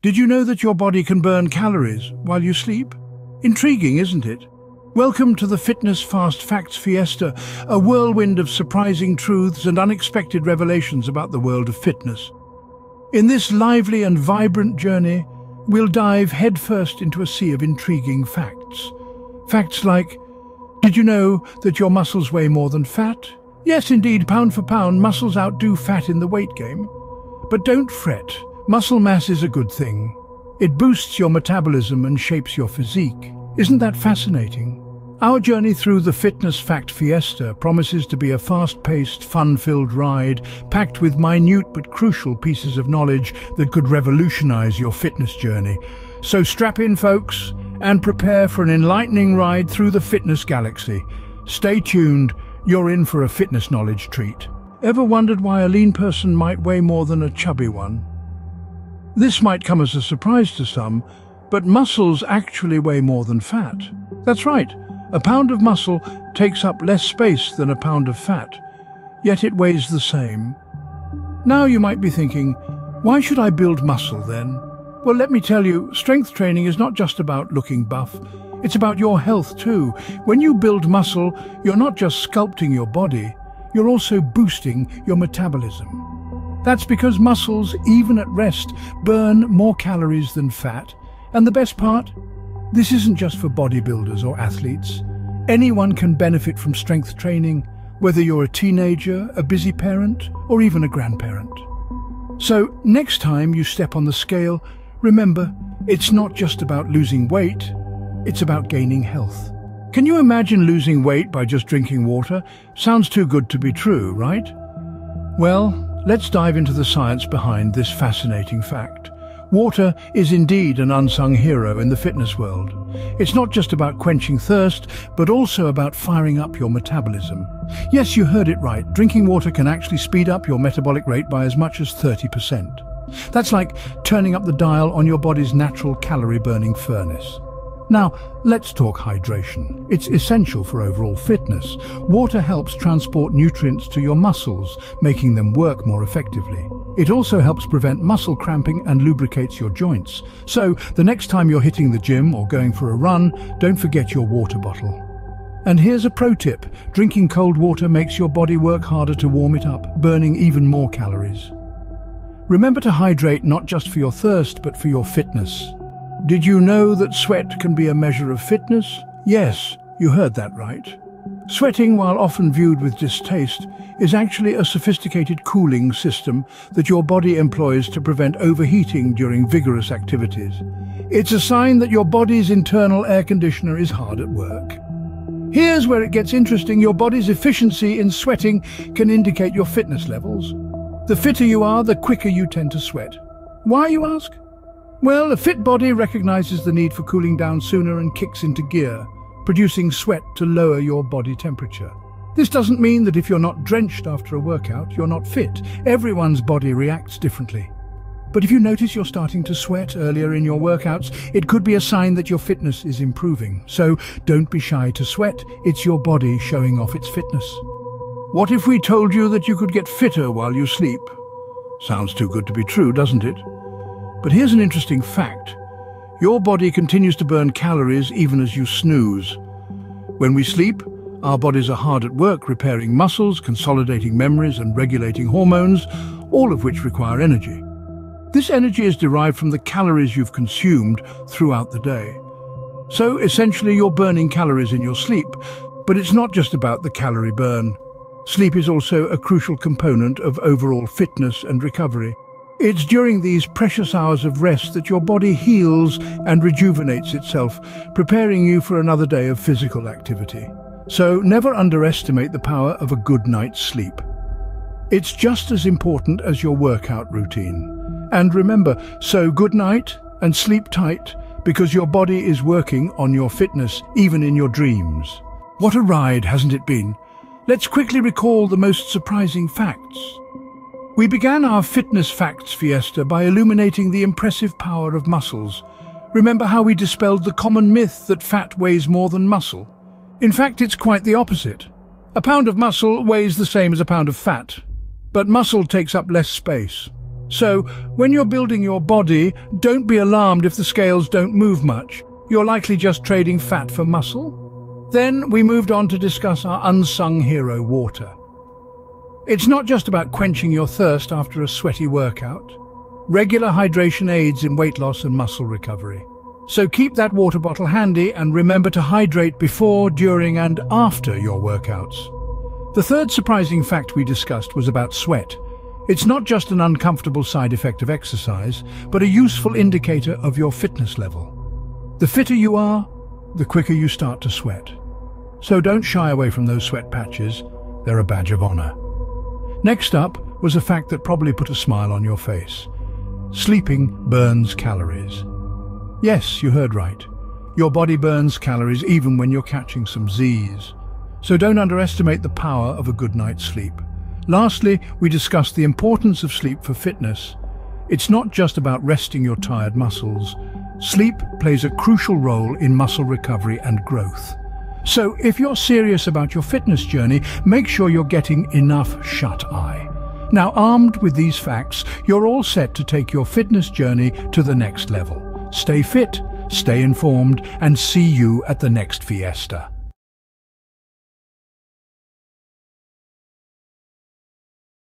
Did you know that your body can burn calories while you sleep? Intriguing, isn't it? Welcome to the Fitness Fast Facts Fiesta, a whirlwind of surprising truths and unexpected revelations about the world of fitness. In this lively and vibrant journey, we'll dive headfirst into a sea of intriguing facts. Facts like, did you know that your muscles weigh more than fat? Yes, indeed, pound for pound, muscles outdo fat in the weight game. But don't fret, Muscle mass is a good thing. It boosts your metabolism and shapes your physique. Isn't that fascinating? Our journey through the Fitness Fact Fiesta promises to be a fast-paced, fun-filled ride, packed with minute but crucial pieces of knowledge that could revolutionize your fitness journey. So strap in, folks, and prepare for an enlightening ride through the fitness galaxy. Stay tuned, you're in for a fitness knowledge treat. Ever wondered why a lean person might weigh more than a chubby one? This might come as a surprise to some, but muscles actually weigh more than fat. That's right, a pound of muscle takes up less space than a pound of fat, yet it weighs the same. Now you might be thinking, why should I build muscle then? Well, let me tell you, strength training is not just about looking buff. It's about your health too. When you build muscle, you're not just sculpting your body, you're also boosting your metabolism. That's because muscles, even at rest, burn more calories than fat. And the best part? This isn't just for bodybuilders or athletes. Anyone can benefit from strength training, whether you're a teenager, a busy parent, or even a grandparent. So next time you step on the scale, remember, it's not just about losing weight, it's about gaining health. Can you imagine losing weight by just drinking water? Sounds too good to be true, right? Well, Let's dive into the science behind this fascinating fact. Water is indeed an unsung hero in the fitness world. It's not just about quenching thirst, but also about firing up your metabolism. Yes, you heard it right. Drinking water can actually speed up your metabolic rate by as much as 30%. That's like turning up the dial on your body's natural calorie-burning furnace. Now, let's talk hydration. It's essential for overall fitness. Water helps transport nutrients to your muscles, making them work more effectively. It also helps prevent muscle cramping and lubricates your joints. So, the next time you're hitting the gym or going for a run, don't forget your water bottle. And here's a pro tip. Drinking cold water makes your body work harder to warm it up, burning even more calories. Remember to hydrate not just for your thirst, but for your fitness. Did you know that sweat can be a measure of fitness? Yes, you heard that right. Sweating, while often viewed with distaste, is actually a sophisticated cooling system that your body employs to prevent overheating during vigorous activities. It's a sign that your body's internal air conditioner is hard at work. Here's where it gets interesting. Your body's efficiency in sweating can indicate your fitness levels. The fitter you are, the quicker you tend to sweat. Why, you ask? Well, a fit body recognizes the need for cooling down sooner and kicks into gear, producing sweat to lower your body temperature. This doesn't mean that if you're not drenched after a workout, you're not fit. Everyone's body reacts differently. But if you notice you're starting to sweat earlier in your workouts, it could be a sign that your fitness is improving. So don't be shy to sweat. It's your body showing off its fitness. What if we told you that you could get fitter while you sleep? Sounds too good to be true, doesn't it? But here's an interesting fact. Your body continues to burn calories even as you snooze. When we sleep, our bodies are hard at work repairing muscles, consolidating memories and regulating hormones, all of which require energy. This energy is derived from the calories you've consumed throughout the day. So essentially you're burning calories in your sleep, but it's not just about the calorie burn. Sleep is also a crucial component of overall fitness and recovery. It's during these precious hours of rest that your body heals and rejuvenates itself, preparing you for another day of physical activity. So never underestimate the power of a good night's sleep. It's just as important as your workout routine. And remember, so good night and sleep tight because your body is working on your fitness even in your dreams. What a ride, hasn't it been? Let's quickly recall the most surprising facts. We began our Fitness Facts Fiesta by illuminating the impressive power of muscles. Remember how we dispelled the common myth that fat weighs more than muscle? In fact, it's quite the opposite. A pound of muscle weighs the same as a pound of fat, but muscle takes up less space. So, when you're building your body, don't be alarmed if the scales don't move much. You're likely just trading fat for muscle. Then we moved on to discuss our unsung hero, water. It's not just about quenching your thirst after a sweaty workout. Regular hydration aids in weight loss and muscle recovery. So keep that water bottle handy and remember to hydrate before, during and after your workouts. The third surprising fact we discussed was about sweat. It's not just an uncomfortable side effect of exercise, but a useful indicator of your fitness level. The fitter you are, the quicker you start to sweat. So don't shy away from those sweat patches, they're a badge of honor. Next up was a fact that probably put a smile on your face. Sleeping burns calories. Yes, you heard right. Your body burns calories even when you're catching some Z's. So don't underestimate the power of a good night's sleep. Lastly, we discussed the importance of sleep for fitness. It's not just about resting your tired muscles. Sleep plays a crucial role in muscle recovery and growth. So if you're serious about your fitness journey, make sure you're getting enough shut-eye. Now, armed with these facts, you're all set to take your fitness journey to the next level. Stay fit, stay informed, and see you at the next Fiesta.